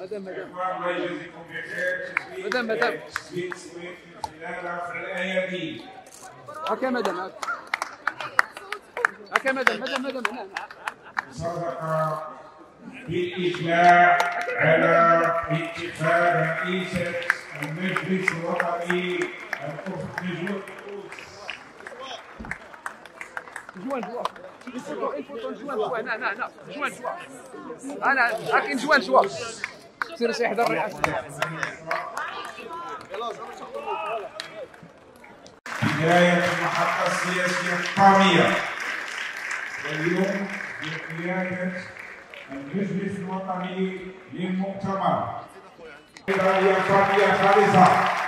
مدام مدام مدام مدام هكا مدام هكا مدام مدام مدام صدق بالإجماع على اتفاق رئيسة المجلس الوطني الأخت نجوى جوان أنا هاكين جوان جوان سير سيحضر الرئاسه بداية المحطة السياسية القومية واليوم بقيادة المجلس الوطني للمؤتمر هي قومية خالصة